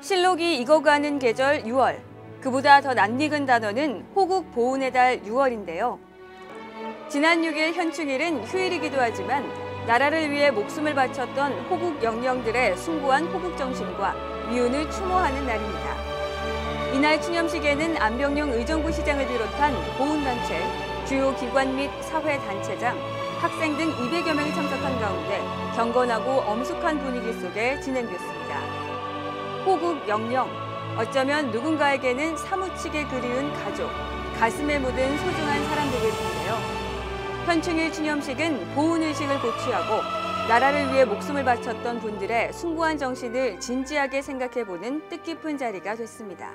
실록이 익어가는 계절 6월. 그보다 더 낯익은 단어는 호국 보훈의 달 6월인데요. 지난 6일 현충일은 휴일이기도 하지만 나라를 위해 목숨을 바쳤던 호국 영령들의 숭고한 호국 정신과 미운을 추모하는 날입니다. 이날 추념식에는 안병용 의정부 시장을 비롯한 보훈단체, 주요 기관 및 사회단체장, 학생 등 200여 명이 참석한 가운데 경건하고 엄숙한 분위기 속에 진행됐습니다. 호국 영령, 어쩌면 누군가에게는 사무치게 그리운 가족, 가슴에 묻은 소중한 사람들일 텐데요. 현충일 추념식은 보훈의식을 고취하고 나라를 위해 목숨을 바쳤던 분들의 숭고한 정신을 진지하게 생각해보는 뜻깊은 자리가 됐습니다.